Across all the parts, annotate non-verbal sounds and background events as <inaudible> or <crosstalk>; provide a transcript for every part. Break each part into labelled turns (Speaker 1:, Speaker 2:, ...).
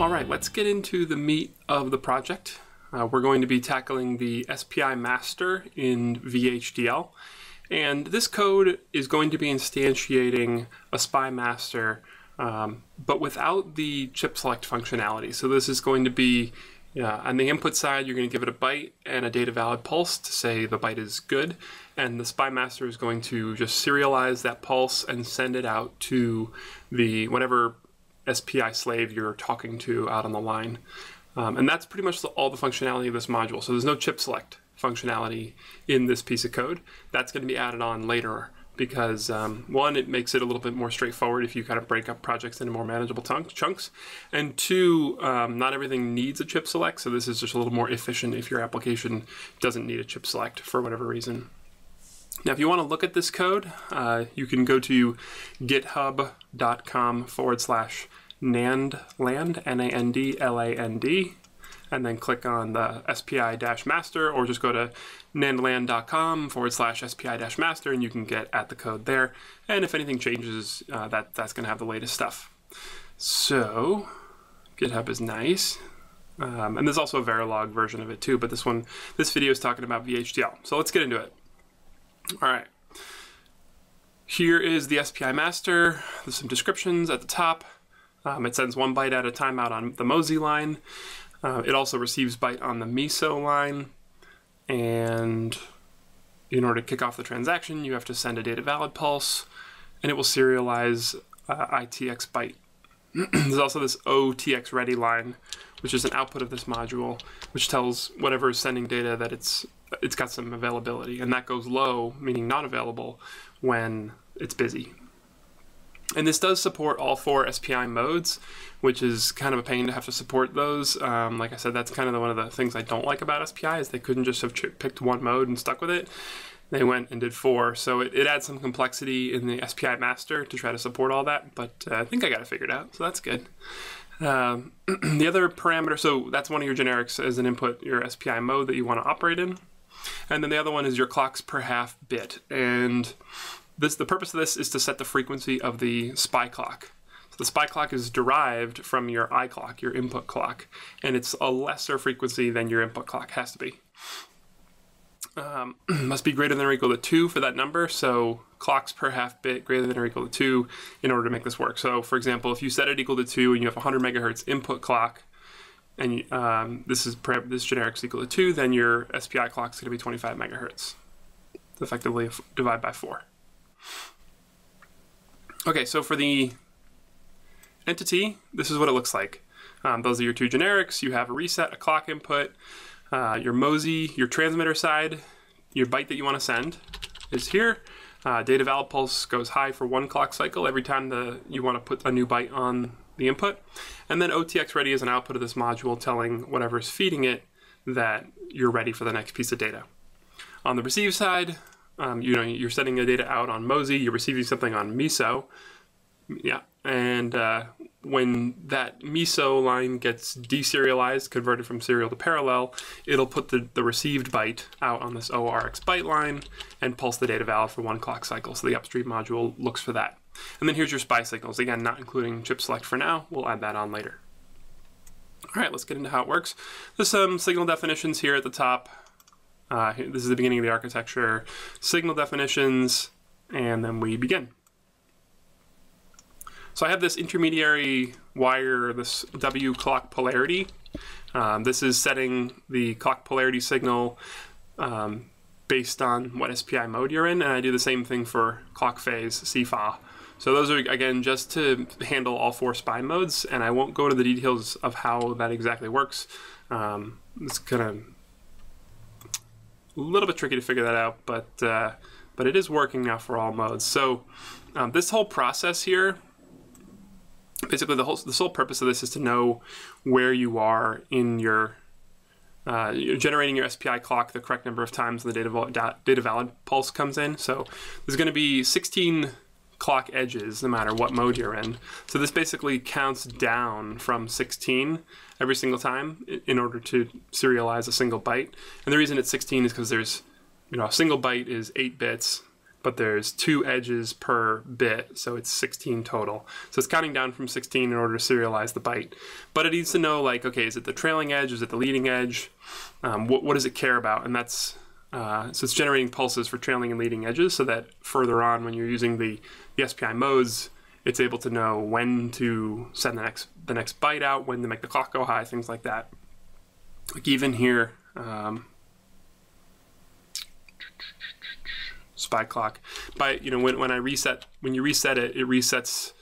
Speaker 1: All right, let's get into the meat of the project. Uh, we're going to be tackling the SPI master in VHDL. And this code is going to be instantiating a SPI master, um, but without the chip select functionality. So this is going to be, uh, on the input side, you're going to give it a byte and a data valid pulse to say the byte is good. And the SPI master is going to just serialize that pulse and send it out to the whatever SPI slave you're talking to out on the line. Um, and that's pretty much the, all the functionality of this module. So there's no chip select functionality in this piece of code. That's going to be added on later because um, one, it makes it a little bit more straightforward if you kind of break up projects into more manageable chunks. And two, um, not everything needs a chip select. So this is just a little more efficient if your application doesn't need a chip select for whatever reason. Now, if you want to look at this code, uh, you can go to github.com forward slash nandland, N-A-N-D-L-A-N-D, and then click on the SPI-master, or just go to nandland.com forward slash SPI-master, and you can get at the code there. And if anything changes, uh, that that's going to have the latest stuff. So, GitHub is nice. Um, and there's also a Verilog version of it too, but this one, this video is talking about VHDL. So let's get into it. All right. Here is the SPI master. There's some descriptions at the top. Um, it sends one byte at a time out on the MOSI line. Uh, it also receives byte on the MISO line. And in order to kick off the transaction, you have to send a data valid pulse, and it will serialize uh, ITX byte. <clears throat> There's also this OTX ready line, which is an output of this module, which tells whatever is sending data that it's it's got some availability, and that goes low, meaning not available, when it's busy. And this does support all four SPI modes, which is kind of a pain to have to support those. Um, like I said, that's kind of the, one of the things I don't like about SPI is they couldn't just have picked one mode and stuck with it. They went and did four, so it, it adds some complexity in the SPI master to try to support all that, but uh, I think I got it figured out, so that's good. Um, <clears throat> the other parameter, so that's one of your generics as an input, your SPI mode that you want to operate in. And then the other one is your clocks per half bit. And this the purpose of this is to set the frequency of the SPI clock. So the SPI clock is derived from your I clock, your input clock, and it's a lesser frequency than your input clock has to be. Um, <clears throat> must be greater than or equal to 2 for that number, so clocks per half bit greater than or equal to 2 in order to make this work. So for example, if you set it equal to 2 and you have a 100 megahertz input clock, and um, this is this generic is equal to 2, then your SPI clock is going to be 25 megahertz. Effectively divide by 4. Okay, so for the entity, this is what it looks like. Um, those are your two generics. You have a reset, a clock input, uh, your MOSI, your transmitter side, your byte that you want to send is here. Uh, data valid pulse goes high for one clock cycle every time the you want to put a new byte on the input. And then OTX ready is an output of this module telling whatever's feeding it that you're ready for the next piece of data. On the receive side, um, you know, you're sending the data out on MOSI, you're receiving something on MISO. Yeah, and uh, when that MISO line gets deserialized, converted from serial to parallel, it'll put the, the received byte out on this ORX byte line and pulse the data valid for one clock cycle. So the upstream module looks for that. And then here's your SPI signals. Again, not including chip select for now. We'll add that on later. All right, let's get into how it works. There's some signal definitions here at the top. Uh, this is the beginning of the architecture. Signal definitions, and then we begin. So I have this intermediary wire, this W clock polarity. Um, this is setting the clock polarity signal um, based on what SPI mode you're in, and I do the same thing for clock phase, CPHA. So those are, again, just to handle all four SPI modes, and I won't go into the details of how that exactly works. Um, it's kind of a little bit tricky to figure that out, but, uh, but it is working now for all modes. So um, this whole process here, basically the whole the sole purpose of this is to know where you are in your uh, generating your SPI clock the correct number of times the data, data valid pulse comes in. So there's going to be 16 clock edges no matter what mode you're in. So this basically counts down from 16 every single time in order to serialize a single byte. And the reason it's 16 is because there's, you know, a single byte is 8 bits, but there's two edges per bit, so it's 16 total. So it's counting down from 16 in order to serialize the byte. But it needs to know, like, okay, is it the trailing edge? Is it the leading edge? Um, what, what does it care about? And that's uh, so it's generating pulses for trailing and leading edges so that further on when you're using the, the SPI modes, it's able to know when to send the next the next byte out, when to make the clock go high, things like that. Like even here, um, SPI clock. By you know when, when I reset when you reset it, it resets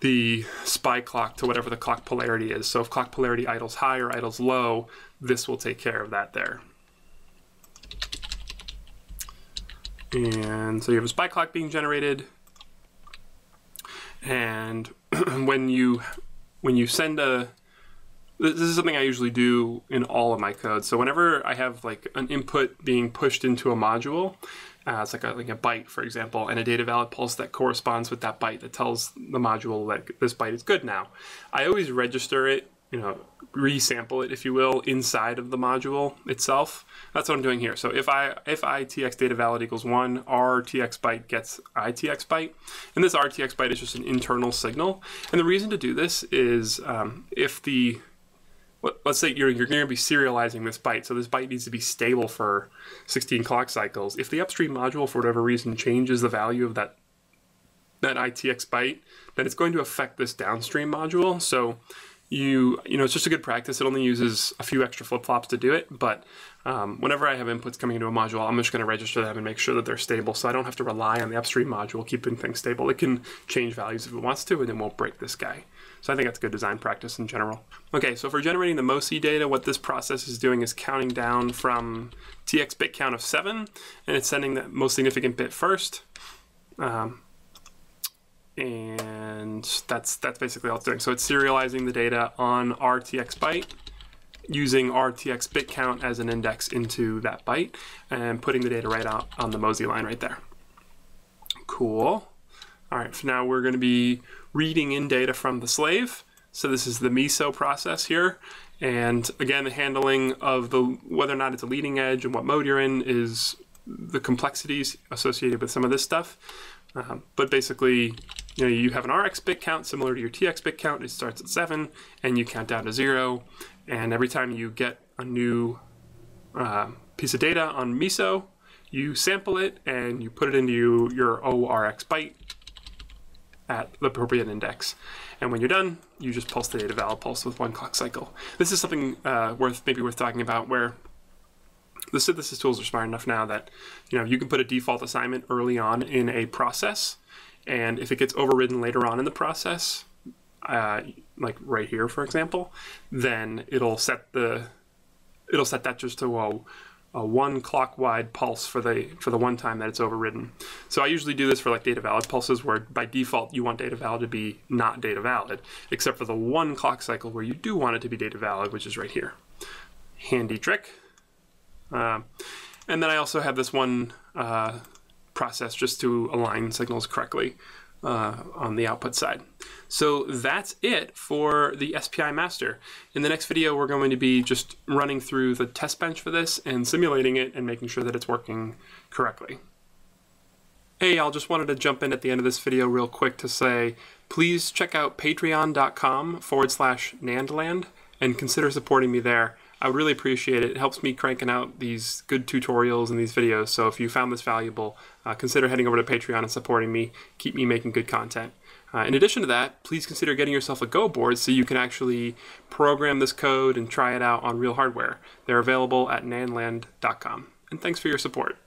Speaker 1: the SPI clock to whatever the clock polarity is. So if clock polarity idles high or idles low, this will take care of that there. And so you have a SPI clock being generated. And <clears throat> when you when you send a this is something I usually do in all of my code. So whenever I have like an input being pushed into a module, uh, it's like a, like a byte, for example, and a data valid pulse that corresponds with that byte that tells the module that this byte is good now. I always register it, you know, resample it, if you will, inside of the module itself. That's what I'm doing here. So if I if itx data valid equals one, rtx byte gets itx byte, and this rtx byte is just an internal signal. And the reason to do this is um, if the let's say you're, you're going to be serializing this byte, so this byte needs to be stable for 16 clock cycles. If the upstream module, for whatever reason, changes the value of that that ITX byte, then it's going to affect this downstream module. So you you know it's just a good practice. It only uses a few extra flip flops to do it, but um, whenever I have inputs coming into a module, I'm just going to register them and make sure that they're stable, so I don't have to rely on the upstream module keeping things stable. It can change values if it wants to, and it won't break this guy. So I think that's good design practice in general. Okay, so for generating the MOSI data, what this process is doing is counting down from TX bit count of 7, and it's sending the most significant bit first. Um, and that's that's basically all it's doing. So it's serializing the data on RTX byte using RTX bit count as an index into that byte and putting the data right out on the MOSI line right there. Cool. All right, so now we're going to be reading in data from the slave. So this is the MISO process here. And again, the handling of the whether or not it's a leading edge and what mode you're in is the complexities associated with some of this stuff. Um, but basically, you know, you have an RX bit count similar to your TX bit count. It starts at seven, and you count down to zero. And every time you get a new uh, piece of data on MISO, you sample it and you put it into your ORX byte, at the appropriate index. And when you're done, you just pulse the data valid pulse with one clock cycle. This is something uh, worth maybe worth talking about where the synthesis tools are smart enough now that you know you can put a default assignment early on in a process, and if it gets overridden later on in the process, uh, like right here, for example, then it'll set the it'll set that just to a a one clock wide pulse for the for the one time that it's overridden. So I usually do this for like data valid pulses where by default you want data valid to be not data valid, except for the one clock cycle where you do want it to be data valid, which is right here. Handy trick. Uh, and then I also have this one uh, process just to align signals correctly uh, on the output side. So that's it for the SPI master. In the next video, we're going to be just running through the test bench for this and simulating it and making sure that it's working correctly. Hey, I'll just wanted to jump in at the end of this video real quick to say, please check out patreon.com forward slash nandland and consider supporting me there. I would really appreciate it. It helps me cranking out these good tutorials and these videos. So if you found this valuable, uh, consider heading over to Patreon and supporting me. Keep me making good content. Uh, in addition to that, please consider getting yourself a Go board so you can actually program this code and try it out on real hardware. They're available at nandland.com. And thanks for your support.